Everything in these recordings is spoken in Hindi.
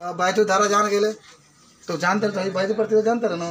वैद्युत धारा जान गेले। तो जानते तो वैद्युत प्रतिरोध जानते रहे ना।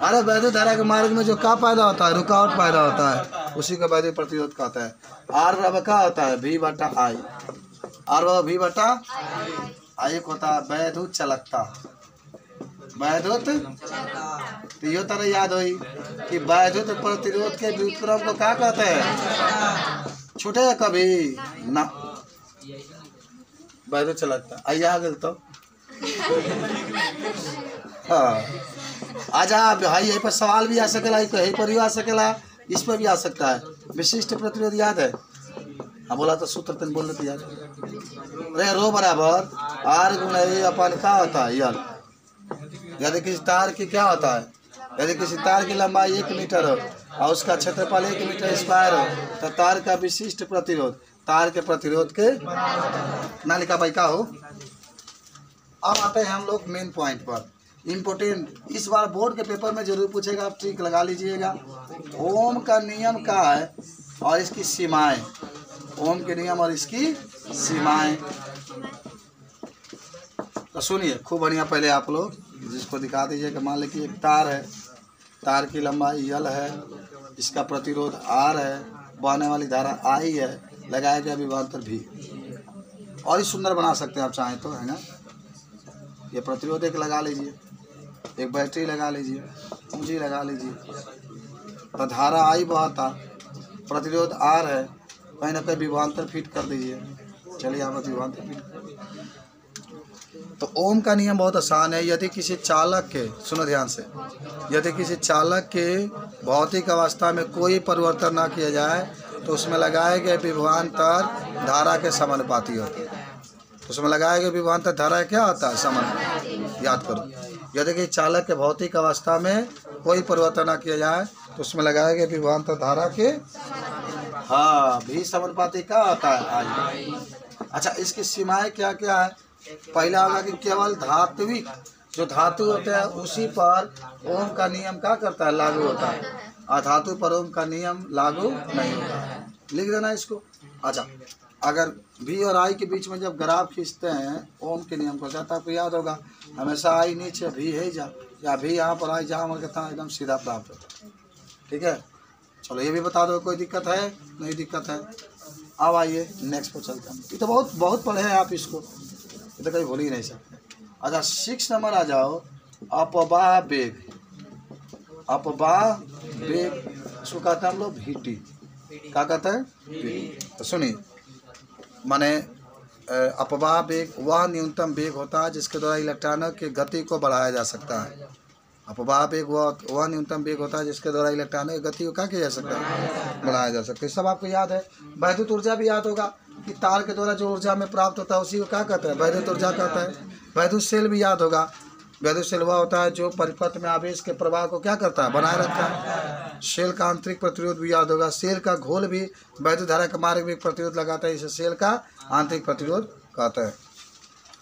अरे वैद्युत धारा के मार्ग में जो का पैदा होता है, रुकावट पैदा होता है, उसी को वैद्युत प्रतिरोध कहता है। आर बराबर क्या होता है, भी बटा आई। आर बराबर भी बटा आई। होता है वैद्युत चलकता। वैद्युत तो ये तरह याद हुई कि वैद्युत प्रतिरोध के व्युत्क्रम को क्या कहते हैं? छूटे कभी ना। वैद्युत चलकता आइए आ गए तो हाँ? आजा भाई यहीं पर सवाल भी आ सकेला, यहीं पर भी आ सकेला, इस पर भी आ सकता है। विशिष्ट प्रतिरोध याद है? हाँ बोला तो सूत्र तुम बोल रहे याद अरे, रो बराबर। आर गुण अपन क्या होता है यल यदि किसी तार की क्या होता है? यदि किसी तार की लंबाई एक मीटर हो, और उसका क्षेत्रफल एक मीटर स्क्वायर हो तो तार का विशिष्ट प्रतिरोध। तार के प्रतिरोध के ना लिखा भाई का हो। अब आते हैं हम लोग मेन पॉइंट पर। इम्पोर्टेंट इस बार बोर्ड के पेपर में ज़रूर पूछेगा, आप ट्रिक लगा लीजिएगा। ओम का नियम का है और इसकी सीमाएँ। ओम के नियम और इसकी सीमाएँ। तो सुनिए, खूब बढ़िया पहले आप लोग जिसको दिखा दीजिए कि मान लीजिए एक तार है। तार की लंबाई यल है, इसका प्रतिरोध आर है, बहने वाली धारा आई है। लगाया गया विभांतर भी। और ही सुंदर बना सकते हैं आप चाहें तो है ना? ये प्रतिरोध एक लगा लीजिए। एक बैटरी लगा लीजिए, पूंजी लगा लीजिए। तो धारा आई बहुत बहता प्रतिरोध आर है। कहीं ना कहीं विभांतर फिट कर दीजिए। चलिए, आप विभांतर फिट कर तो ओम का नियम बहुत आसान है। यदि किसी चालक के, सुनो ध्यान से, यदि किसी चालक के भौतिक अवस्था में कोई परिवर्तन ना किया जाए तो उसमें लगाए गए विभवान्तर धारा के समानुपाती होते हैं तो उसमें लगाए गए विभवान्तर धारा क्या होता है? समान। याद करो। यदि किसी चालक के भौतिक अवस्था में कोई परिवर्तन ना किया जाए तो उसमें लगाए गए विभवान्तर धारा के हाँ भी समानुपाती क्या होता है। आई अच्छा इसकी सीमाएँ क्या क्या है? पहला होगा कि केवल धात्विक जो धातु होते हैं, उसी पर ओम का नियम क्या करता है? लागू होता है। अधातु पर ओम का नियम लागू नहीं होता है लिख देना इसको। अच्छा अगर भी और आई के बीच में जब ग्राफ खींचते हैं, ओम के नियम को जाता आपको याद होगा, हमेशा आई नीचे भी है जा, या भी यहाँ पर आई जहाँ हमारे कहता एकदम सीधा प्राप्त होता है। ठीक है? चलो, ये भी बता दो, कोई दिक्कत है? नहीं दिक्कत है। अब आइए नेक्स्ट पर चलते हैं। ये तो बहुत बहुत पढ़े हैं आप इसको। ये तो कहीं भूल ही नहीं सकते। अच्छा सिक्स नंबर आ जाओ। अपवाह बेग अपवाह बेग इसको कहते हैं हम लोग भीटी। क्या कहते हैं? तो सुनिए माने अपवाह बेग वह न्यूनतम बेग होता है जिसके द्वारा इलेक्ट्रॉनों की गति को बढ़ाया जा सकता है। अपवाह बेग वह वह न्यूनतम बेग होता है जिसके द्वारा इलेक्ट्रॉनों की गति को क्या किया जा सकता है? बढ़ाया जा सकता है। सब आपको याद है। वैद्युत ऊर्जा भी याद होगा कि तार के द्वारा जो ऊर्जा में प्राप्त होता है उसी को क्या कहते हैं? वैद्युत ऊर्जा कहता है। वैद्युत सेल भी याद होगा। सेल वह होता है जो परिपथ में आवेश के प्रवाह को क्या करता है? बनाए रखता है। सेल का आंतरिक प्रतिरोध भी याद होगा। सेल का घोल भी वैद्युत धारा के मार्ग में प्रतिरोध लगाता है इसे सेल का आंतरिक प्रतिरोध कहता है।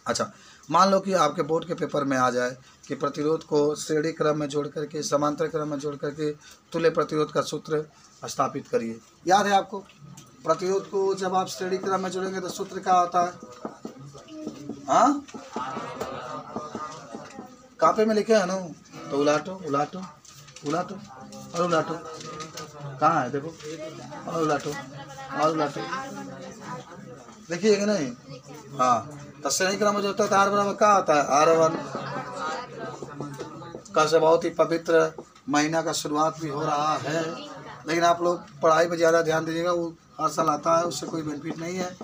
अच्छा मान लो कि आपके बोर्ड के पेपर में आ जाए कि प्रतिरोध को श्रेणी क्रम में जोड़ करके, समांतर क्रम में जोड़ करके तुल्य प्रतिरोध का सूत्र स्थापित करिए। याद है आपको? प्रतिरोध को जब आप श्रेणी क्रम में जोड़ेंगे तो सूत्र क्या होता है? हाँ? कापे में लिखे है ना तो उलाटो उलाटो उलाटो, और उलाटो। कहाँ है? देखो। और उलाटो और उलाटो। देखिए कि नहीं? हाँ। तो श्रेणी क्रम जो होता है आर बराबर कहाँ आता है? R one. कल से बहुत ही पवित्र महीना का शुरुआत भी हो रहा है। लेकिन आप लोग पढ़ाई पर ज़्यादा ध्यान दीजिएगा, वो हर साल आता है, उससे कोई बेनिफिट नहीं है।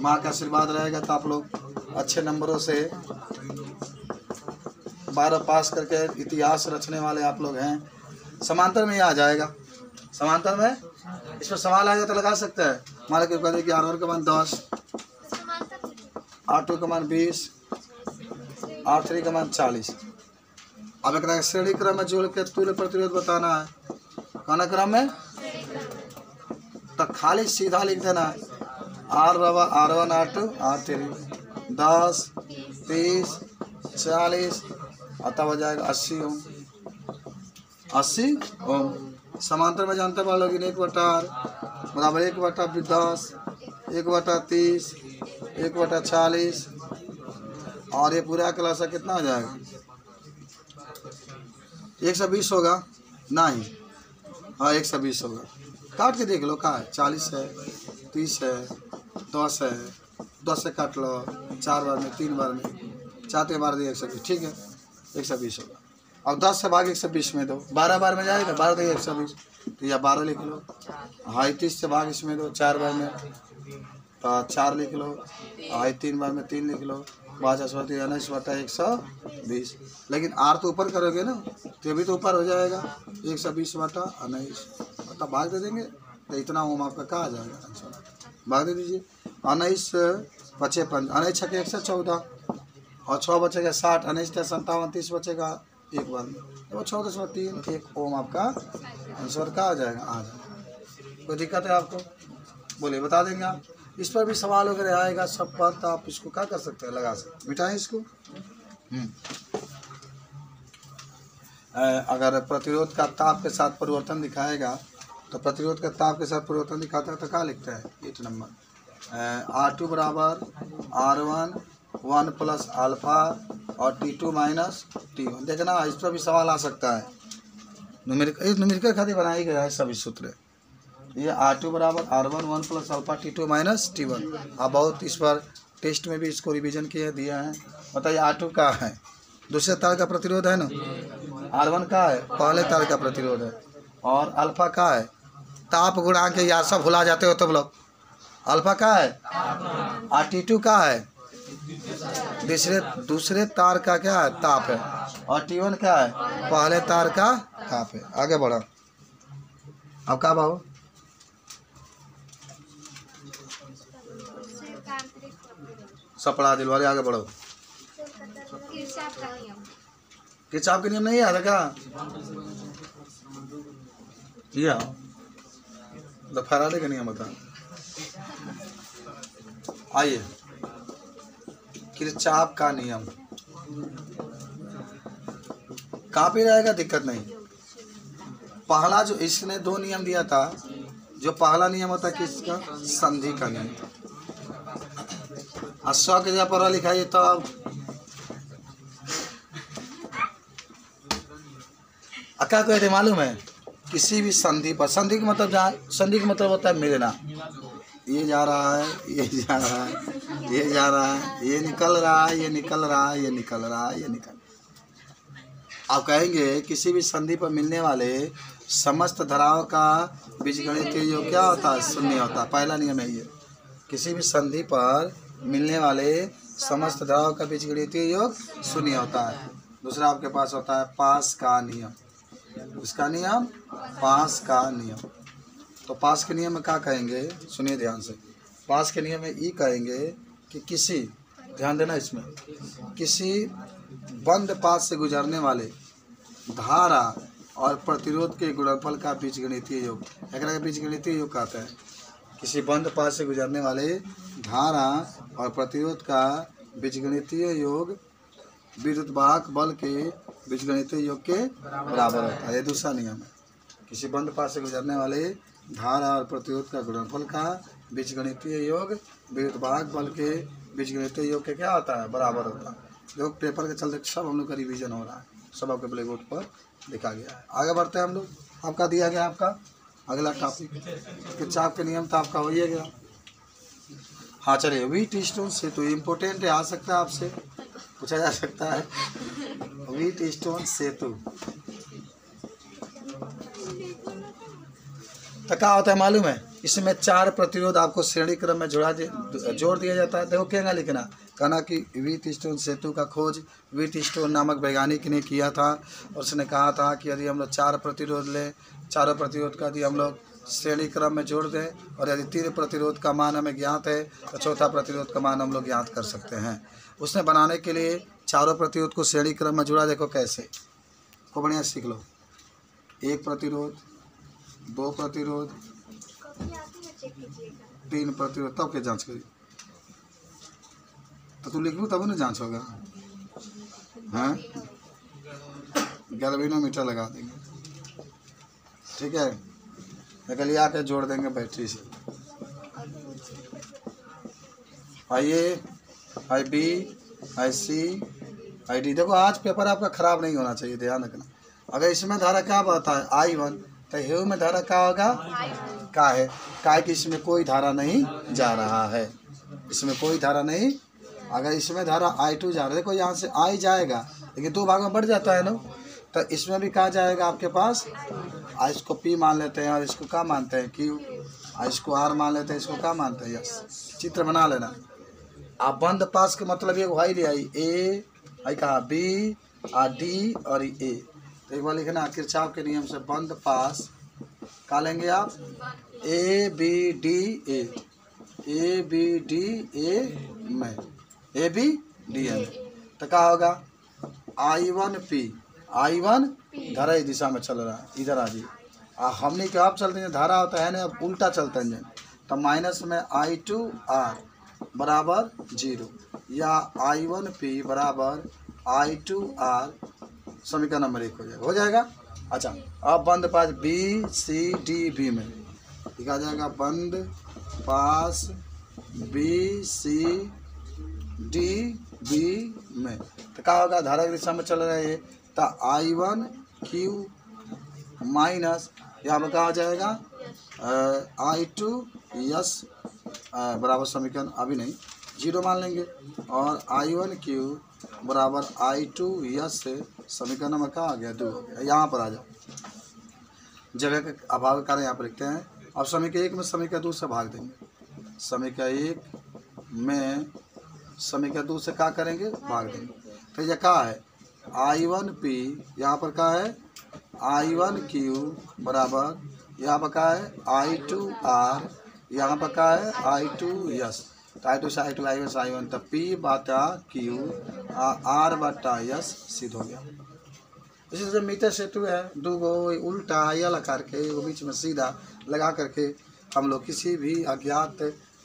माँ का आशीर्वाद रहेगा तो आप लोग अच्छे नंबरों से बारह पास करके इतिहास रचने वाले आप लोग हैं। समांतर में ही आ जाएगा। समांतर में इस पर सवाल आएगा तो लगा सकते हैं। मान लो कहते कि आर वन का मान दस आर टू का मान बीस आर थ्री का मान चालीस। अब एक श्रेणी क्रम में जोड़ के तुल्य प्रतिरोध बताना है। कौन क्रम में? तो खाली सीधा लिख देना। है आर रवा R one R two R three दस, तीस, चालीस तब हो जाएगा। अस्सी ओम। अस्सी ओम। समांतर में जानते वाले लोग, एक बटा बराबर एक बटा दस, एक बटा तीस, एक बटा चालीस, और ये पूरा खुलासा कितना हो जाएगा? एक सौ बीस होगा? नहीं। हाँ एक सौ बीस होगा। काट के देख लो, कहाँ है? चालीस है, तीस है, दस है, दस से काट लो, चार बार में, तीन बार में, चार बार दिए एक सौ बीस। ठीक है? एक सौ बीस होगा। और दस से भाग एक सौ बीस में दो। बारह बार में जाएगा, बारह दिए एक सौ बीस। तो या बारह लिख लो। हाँ तीस से भाग इसमें दो, चार बार में। तो चार लिख लो। हाँ तीन बार में तीन लिख लो। पाँच अस्वती उन्नीस बटा एक सौ बीस। लेकिन आर तो ऊपर करोगे ना तो भी तो ऊपर हो जाएगा। एक सौ बीस बटा उन्नीस बता भाग दे देंगे। तो इतना ओम आपका कहा जाएगा? भाग दे दीजिए। उन्नीस पचे पंच उन्नीस छः एक सौ चौदह। और छः बचेगा साठ उन्नीस दस संतावन तीस बचेगा एक में तो चौदह सौ तीन, एक ओम आपका आंसर का आ जाएगा आ जाएगा। कोई दिक्कत है आपको? बोलिए, बता देंगे आप। इस पर भी सवाल वगैरह आएगा, सब पर तो आप इसको क्या कर सकते हैं? लगा सकते मिटाएँ इसको। हम्म। अगर प्रतिरोध का ताप के साथ परिवर्तन दिखाएगा तो प्रतिरोध का ताप के साथ परिवर्तन दिखाता है तो क्या लिखता है? Eight number. आर टू बराबर R one one plus alpha और T two minus T one. देखना इस पर भी सवाल आ सकता है। न्यूमेरिकल न्यूमेरिकल खातिर बनाई गया है सभी सूत्र। ये आर टू बराबर R one one plus alpha T two minus T one आप बहुत इस बार टेस्ट में भी इसको रिवीजन किया दिया है। बताइए आर टू का है? दूसरे तार का प्रतिरोध है ना? आर वन का है? पहले तार का प्रतिरोध है। और अल्फ़ा का है? ताप गुणा के या सब भुला जाते हो तुम लोग अल्फ़ा का है? आर टी टू का है? दूसरे दूसरे तार का क्या है? ताप है। और टी वन क्या है? पहले तार का ताप है। आगे बढ़ो। अब का भाव सब पढ़ा दिल वाले आगे बढ़ो। किताब के नियम नहीं याद है क्या? या तो फराडे का नियम बता आइए। किरचाप का नियम। कापी रहेगा? दिक्कत नहीं। पहला जो इसने दो नियम दिया था, जो पहला नियम होता किसका? संधि का नियम। सौ के जगह पढ़ा लिखा है तब अक्का कहते मालूम है? किसी भी संधि पर, संधि का मतलब जहाँ संधि का मतलब होता है मिलना। ये जा रहा है, ये जा रहा है, ये जा रहा है, ये निकल रहा है, ये निकल रहा है, ये निकल रहा है, ये निकल आप कहेंगे, किसी भी संधि पर मिलने वाले समस्त धाराओं का बीजगणितीय योग क्या होता है? शून्य होता है। पहला नियम है ये। किसी भी संधि पर मिलने वाले समस्त धाराओं का बीजगणितीय योग शून्य होता है। दूसरा आपके पास होता है पास का नियम। उसका नियम? पास का नियम। तो पास के नियम में क्या कहेंगे? सुनिए ध्यान से। पास के नियम में ये कहेंगे कि किसी, ध्यान देना इसमें, किसी बंद पास से गुजरने वाले धारा और प्रतिरोध के गुणनफल का बीजगणितीय योग। एकरा के बीजगणितीय योग कहते हैं। किसी बंद पास से गुजरने वाले धारा और प्रतिरोध का बीजगणितीय योग, विद्युत वाहक बल के बीजगणितीय योग के बराबर होता है। ये दूसरा नियम है। किसी बंद पास से गुजरने वाले धारा और प्रतिरोध का गुणनफल का बीजगणितीय योग विद्युत वाहक बल के बीजगणितीय योग के क्या होता है? बराबर होता है। जो पेपर के चलते सब हम लोग का रिविजन हो रहा है। सब आपके ब्लैक बोर्ड पर लिखा गया है। आगे बढ़ते हैं हम लोग। आपका दिया गया आपका। अगला टॉपिक कि चाप के नियम तो आपका हो ही गया। हाँ चलिए। वीट स्टोन से तो इम्पोर्टेंट है, आ सकता है आपसे। पूछा जा सकता है। वीट स्टोन सेतु तो क्या होता है मालूम है? इसमें चार प्रतिरोध आपको श्रेणी क्रम में जोड़ा जोड़ दिया जाता है। देखो क्या लिखना। कहना कि वीट स्टोन सेतु का खोज, वीट स्टोन नामक वैज्ञानिक ने किया था। और उसने कहा था कि यदि हम लोग चार प्रतिरोध लें, चारों प्रतिरोध का यदि हम लोग श्रेणी क्रम में जोड़ दें और यदि तीन प्रतिरोध का मान हमें ज्ञात है तो चौथा प्रतिरोध का मान हम लोग ज्ञात कर सकते हैं। उसने बनाने के लिए चारों प्रतिरोध को श्रेणी क्रम में जोड़ा। देखो कैसे। को बढ़िया सीख लो। एक प्रतिरोध दो प्रतिरोध। तीन प्रतिरोध। तब के जाँच करी? तो तू लिखू तब ना जाँच होगा। हाँ? गैल्वेनोमीटर लगा देंगे। ठीक है? निकलिया के जोड़ देंगे बैटरी से। आई ए आई B I C I D देखो, आज पेपर आपका खराब नहीं होना चाहिए, ध्यान रखना। अगर इसमें धारा क्या बता है? I one. तो हेव में धारा क्या होगा? का है? का है कि इसमें कोई धारा नहीं जा रहा है। इसमें कोई धारा नहीं? अगर इसमें धारा आई टू जा रहा है, देखो यहाँ से आई जाएगा, लेकिन दो भाग में बढ़ जाता है ना? तो इसमें भी कहा जाएगा आपके पास? आ इसको पी मान लेते हैं और इसको क्या मानते हैं? क्यू आ इसको आर मान लेते हैं, इसको क्या मानते हैं? यस चित्र बना लेना। आप बंद पास के मतलब ये भाई ले आई। ए आई कहा बी आ डी और ए तो एक बार लिखना किरचाव के नियम से बंद, पास। का लेंगे आप? A B D A A B D A में। ए बी डी एम तो क्या होगा? I one P I one धारा इस दिशा में चल रहा है। इधर आ जी आ, हमने क्या आप चलते हैं? धारा होता है ना, अब उल्टा चलते हैं तो माइनस में आई टू आर बराबर ज़ीरो। या आई वन पी बराबर आई टू आर समीकरण नंबर एक हो जाएगा। हो जाएगा? अच्छा अब बंद पास बी सी डी बी में। लिखा जाएगा, बंद पास बी सी डी बी में। तो क्या होगा, धारा की दिशा में चल रहा है तो आई वन क्यू माइनस यहाँ पर कहा जाएगा आई टू यस बराबर समीकरण। अभी नहीं, ज़ीरो मान लेंगे। और आई वन क्यू बराबर आई टू यस समीकरण नंबर कहाँ आ गया, दो यहाँ पर आ जाओ। जगह के अभाव के कारण यहाँ पर लिखते हैं। अब समीकरण एक में समीकरण दो से भाग देंगे। समीकरण एक में समीकरण दो से क्या करेंगे, भाग देंगे। तो यह क्या है? आई वन पी यहाँ पर क्या है? आई वन क्यू बराबर। यहाँ पर क्या है? आई टू आर यहाँ पर क्या है? आई टू यस तो टू से आई टू आई तो पी बाटा क्यू आर, बाटा, यस, सिद्ध हो गया। इसी तरह मीटर सेतु है दो गो उल्टा, या लगा करके एगो बीच में सीधा, लगा करके हम लोग किसी भी अज्ञात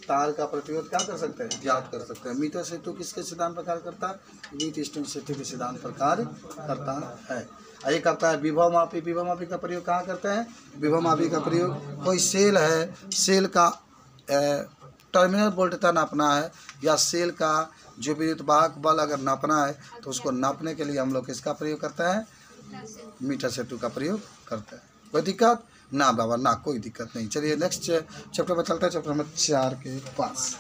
तार का प्रतिरोध क्या कर सकते हैं? ज्ञात कर सकते हैं। मीटर सेतु किसके सिद्धांत पर कार्य करता है? बीट स्टोन सेतु के सिद्धांत पर कार्य करता है। ये करता है विभव मापी। विभव मापी का प्रयोग कहाँ करते हैं? विभव मापी का प्रयोग कोई सेल है, सेल का टर्मिनल वोल्टता नापना है, या सेल का जो विद्युत बाहक बल अगर नापना है तो उसको नापने के लिए हम लोग किसका प्रयोग करते हैं? मीटर सेतु का प्रयोग करते हैं। कोई दिक्कत? ना बाबा, ना, कोई दिक्कत नहीं। चलिए नेक्स्ट चैप्टर में चलते हैं। चैप्टर नंबर चार के पास।